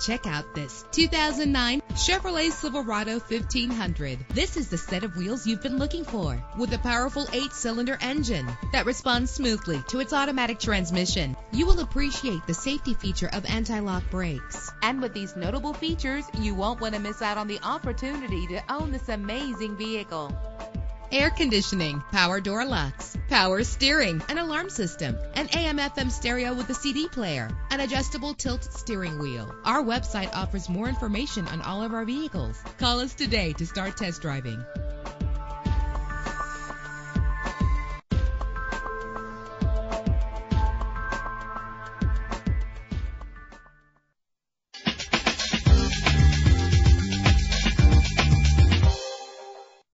Check out this 2009 Chevrolet Silverado 1500. This is the set of wheels you've been looking for with a powerful eight cylinder engine that responds smoothly to its automatic transmission. You will appreciate the safety feature of anti lock brakes. And with these notable features, you won't want to miss out on the opportunity to own this amazing vehicle air conditioning, power door locks, power steering, an alarm system, an AM FM stereo with a CD player, an adjustable tilt steering wheel. Our website offers more information on all of our vehicles. Call us today to start test driving.